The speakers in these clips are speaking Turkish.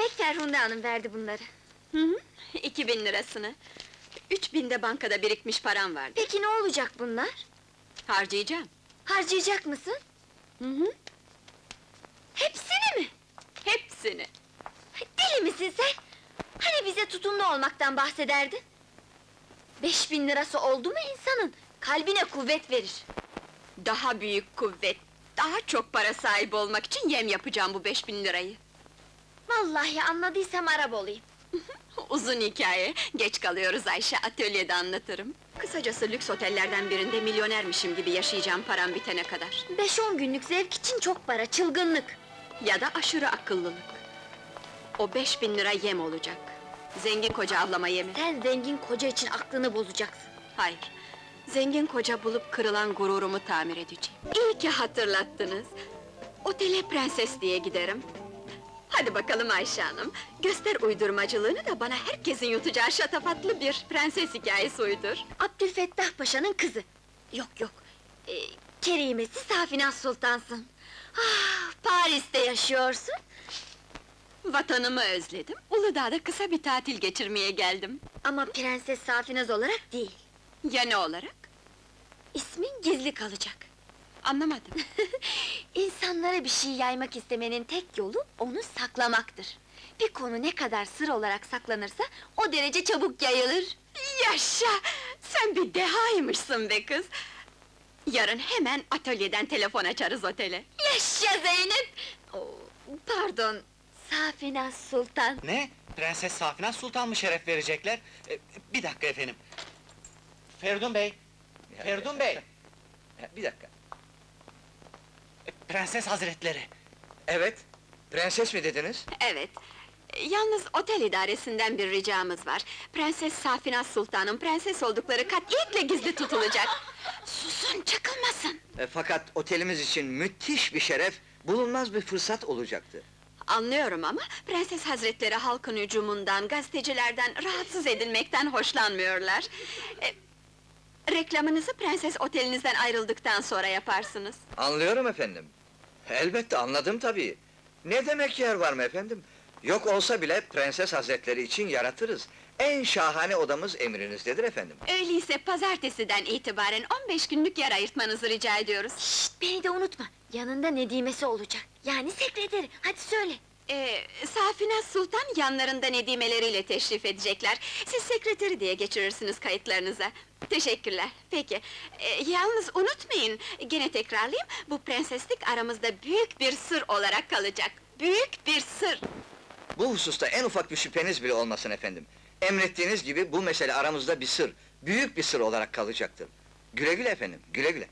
Demek Ferhunde Hanım verdi bunları. Hı hı, iki bin lirasını. Üç binde bankada birikmiş param vardı. Peki ne olacak bunlar? Harcayacağım. Harcayacak mısın? Hı hı, Hepsini mi? hepsini. Deli misin sen? Hani bize tutumlu olmaktan bahsederdin? Beş bin lirası oldu mu insanın? Kalbine kuvvet verir. Daha büyük kuvvet, daha çok para sahibi olmak için yem yapacağım bu beş bin lirayı. Vallahi anladıysam Arap olayım. Uzun hikaye, geç kalıyoruz Ayşe, atölyede anlatırım. Kısacası lüks otellerden birinde milyonermişim gibi yaşayacağım param bitene kadar. Beş on günlük zevk için çok para, çılgınlık. Ya da aşırı akıllılık. O beş bin lira yem olacak. Zengin koca avlama yemi. Sen zengin koca için aklını bozacaksın. Hayır. Zengin koca bulup kırılan gururumu tamir edeceğim. İyi ki hatırlattınız. Otele prenses diye giderim. Hadi bakalım Ayşe Hanım, göster uydurmacılığını da bana herkesin yutacağı şatafatlı bir prenses hikayesi uydur. Abdülfettah Paşa'nın kızı. Yok yok, ee, kerimesi Safinaz Sultansın. Ah, Paris'te yaşıyorsun. Vatanımı özledim, Uludağ'da kısa bir tatil geçirmeye geldim. Ama Prenses Safinaz olarak değil. Ya ne olarak? İsmin gizli kalacak. Anlamadım. İnsanlara bir şey yaymak istemenin tek yolu onu saklamaktır. Bir konu ne kadar sır olarak saklanırsa o derece çabuk yayılır. Yaşa! Sen bir dehaymışsın be kız! Yarın hemen atölyeden telefon açarız otele. Yaşa Zeynep! Oo, pardon, Safinaz Sultan. Ne? Prenses Safina Sultan mı şeref verecekler? E, bir dakika efendim. Ferdun Bey, Ferdun Bey. Bir dakika. Prenses Hazretleri. Evet. Prenses mi dediniz? Evet. Yalnız otel idaresinden bir ricamız var. Prenses Safinaz Sultan'ın prenses oldukları katiyetle gizli tutulacak. Susun, çakılmasın! E, fakat otelimiz için müthiş bir şeref, bulunmaz bir fırsat olacaktı. Anlıyorum ama prenses hazretleri halkın hücumundan, gazetecilerden rahatsız edilmekten hoşlanmıyorlar. E, reklamınızı prenses otelinizden ayrıldıktan sonra yaparsınız. Anlıyorum efendim. Elbette anladım tabii. Ne demek yer var mı efendim? Yok olsa bile Prenses Hazretleri için yaratırız. En şahane odamız emrinizdedir efendim. Öyleyse pazartesiden itibaren 15 günlük yer ayırtmanızı rica ediyoruz. Şşt, beni de unutma, yanında Nedimesi olacak. Yani sekreteri, hadi söyle. Ee, Safinaz Sultan yanlarında nedimeleriyle teşrif edecekler. Siz sekreteri diye geçirirsiniz kayıtlarınıza. Teşekkürler. Peki. Ee, yalnız unutmayın, gene tekrarlayayım, bu prenseslik aramızda büyük bir sır olarak kalacak. Büyük bir sır! Bu hususta en ufak bir şüpheniz bile olmasın efendim. Emrettiğiniz gibi bu mesele aramızda bir sır, büyük bir sır olarak kalacaktır. Güle güle efendim, güle güle.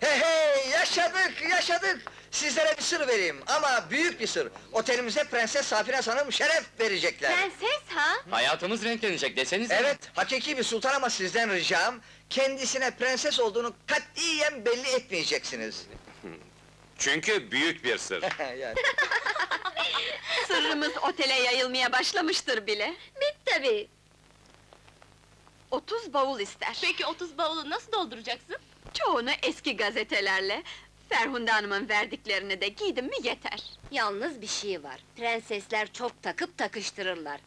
Hey hey, yaşadık, yaşadık! Sizlere bir sır vereyim ama büyük bir sır. Otelimize Prenses Safinaz Hanım şeref verecekler. Prenses ha? Hayatımız renklenecek desenize. Evet, hakiki bir sultan ama sizden ricam... ...kendisine prenses olduğunu katiyen belli etmeyeceksiniz. Çünkü büyük bir sır. yani. Sırrımız otele yayılmaya başlamıştır bile. Bit tabii. 30 bavul ister. Peki 30 bavulu nasıl dolduracaksın? Çoğunu eski gazetelerle, Ferhunde Hanım'ın verdiklerini de giydim mi yeter. Yalnız bir şey var. Prensesler çok takıp takıştırırlar.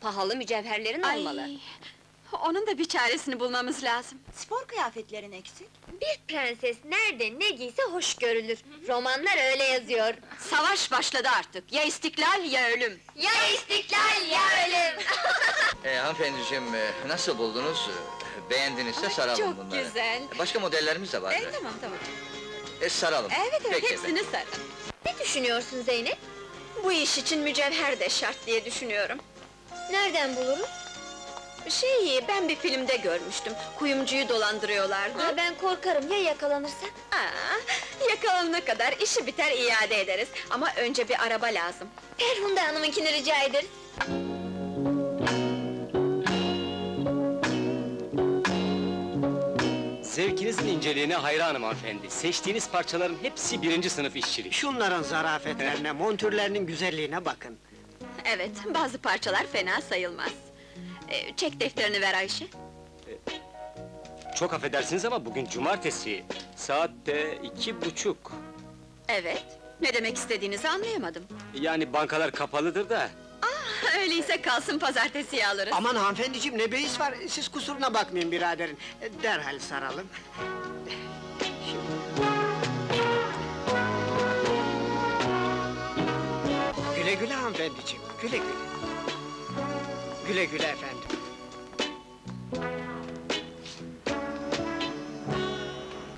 Pahalı mücevherlerin olmalı. Ay, onun da bir çaresini bulmamız lazım. Spor kıyafetlerin eksik. Bir prenses nerede ne giyse hoş görülür. Romanlar öyle yazıyor. Savaş başladı artık, ya istiklal ya ölüm. Ya istiklal ya ölüm! E, hanımefendiciğim, e, nasıl buldunuz? Beğendinizse Ay, saralım çok bunları. güzel. Başka modellerimiz de var. E, tamam tamam. E, saralım. Evet evet, Peki hepsini sarın. ne düşünüyorsun Zeynep? Bu iş için mücevher de şart diye düşünüyorum. Nereden buluruz? Şey, ben bir filmde görmüştüm, kuyumcuyu dolandırıyorlardı. Ha, ben korkarım ya yakalanırsak? Aa, yakalanana kadar işi biter iade ederiz. Ama önce bir araba lazım. Ferhunde Hanım'ınkini rica ederiz. Zevkinizin inceliğine hayranım hanımefendi. Seçtiğiniz parçaların hepsi birinci sınıf işçilik. Şunların zarafetlerine, montürlerinin güzelliğine bakın. Evet, bazı parçalar fena sayılmaz. Ee, çek defterini ver Ayşe. Çok affedersiniz ama bugün cumartesi. Saat de iki buçuk. Evet, Ne demek istediğinizi anlayamadım. Yani bankalar kapalıdır da. Öyleyse kalsın pazartesiye alırız. Aman hanımefendiciğim ne beis var, siz kusuruna bakmayın biraderin. E, Derhal saralım. Güle güle hanımefendiciğim, güle güle. Güle güle efendim.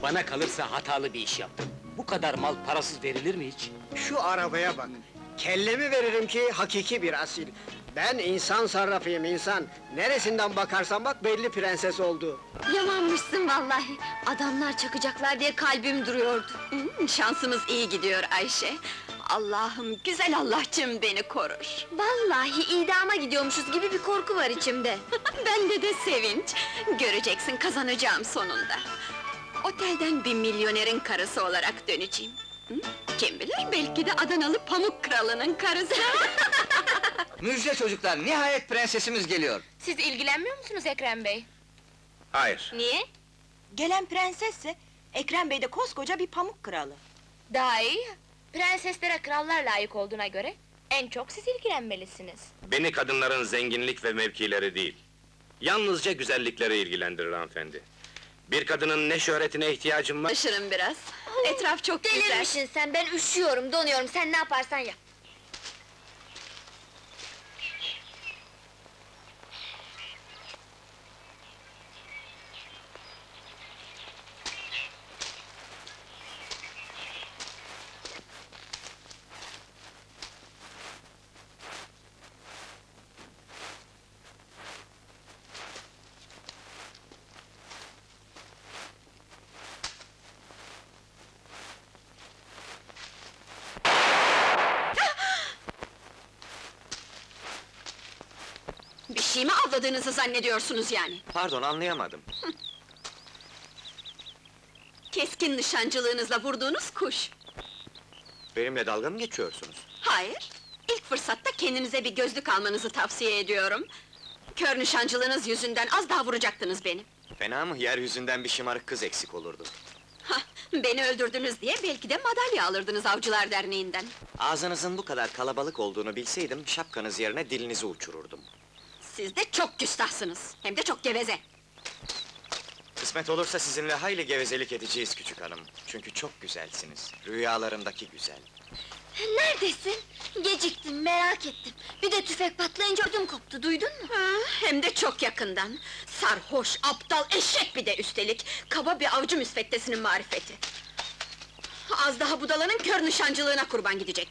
Bana kalırsa hatalı bir iş yaptım. Bu kadar mal parasız verilir mi hiç? Şu arabaya bak. Kellemi veririm ki hakiki bir asil. Ben insan sarrafıyım insan. Neresinden bakarsan bak belli prenses oldu. Yamanmışsın vallahi. Adamlar çakacaklar diye kalbim duruyordu. Hmm, şansımız iyi gidiyor Ayşe. Allah'ım, güzel Allah'cığım beni korur. Vallahi idama gidiyormuşuz gibi bir korku var içimde. Bende de sevinç. Göreceksin kazanacağım sonunda. Otelden bir milyonerin karısı olarak döneceğim. Hı? Kim bilir belki de Adanalı Pamuk Kralı'nın karısı. Müjde çocuklar, nihayet prensesimiz geliyor. Siz ilgilenmiyor musunuz Ekrem Bey? Hayır. Niye? Gelen prensesse, Ekrem Bey de koskoca bir pamuk kralı. Daha iyi. Prenseslere krallar layık olduğuna göre en çok siz ilgilenmelisiniz. Beni kadınların zenginlik ve mevkileri değil. Yalnızca güzellikleri ilgilendirir hanımefendi. Bir kadının ne şöhretine ihtiyacım var... Taşırım biraz. Etraf çok güzel. Delirmişsin sen, ben üşüyorum, donuyorum, sen ne yaparsan yap. Mi avladığınızı zannediyorsunuz yani? Pardon anlayamadım. Keskin nişancılığınızla vurduğunuz kuş. Benimle dalga mı geçiyorsunuz? Hayır, ilk fırsatta kendinize bir gözlük almanızı tavsiye ediyorum. Kör nişancılığınız yüzünden az daha vuracaktınız beni. Fena mı? Yeryüzünden bir şımarık kız eksik olurdu. Hah, beni öldürdünüz diye belki de madalya alırdınız Avcılar Derneği'nden. Ağzınızın bu kadar kalabalık olduğunu bilseydim, şapkanız yerine dilinizi uçururdum. Siz de çok küstahsınız, hem de çok geveze. Kısmet olursa sizinle hayli gevezelik edeceğiz küçük hanım. Çünkü çok güzelsiniz. Rüyalarımdaki güzel. Neredesin? Geciktim, merak ettim. Bir de tüfek patlayınca ödüm koptu, duydun mu? Ha, hem de çok yakından. Sarhoş, aptal, eşek bir de üstelik. Kaba bir avcı müsveddesinin marifeti. Az daha budalanın kör nişancılığına kurban gidecek.